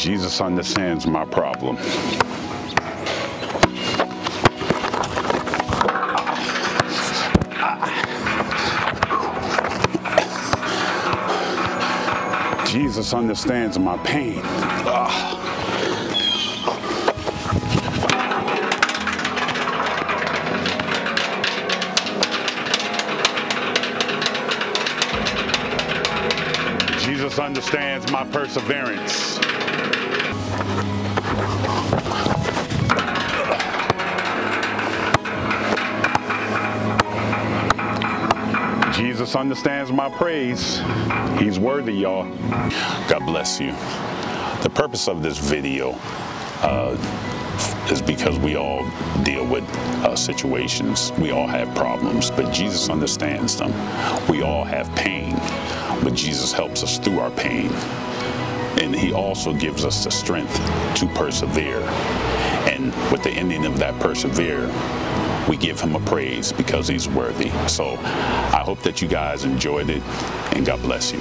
Jesus understands my problem. Jesus understands my pain. Ah. Jesus understands my perseverance. Jesus understands my praise. He's worthy, y'all. God bless you. The purpose of this video is because we all deal with uh, situations. We all have problems, but Jesus understands them. We all have pain, but Jesus helps us through our pain. And he also gives us the strength to persevere. And with the ending of that persevere, we give him a praise because he's worthy. So I hope that you guys enjoyed it and God bless you.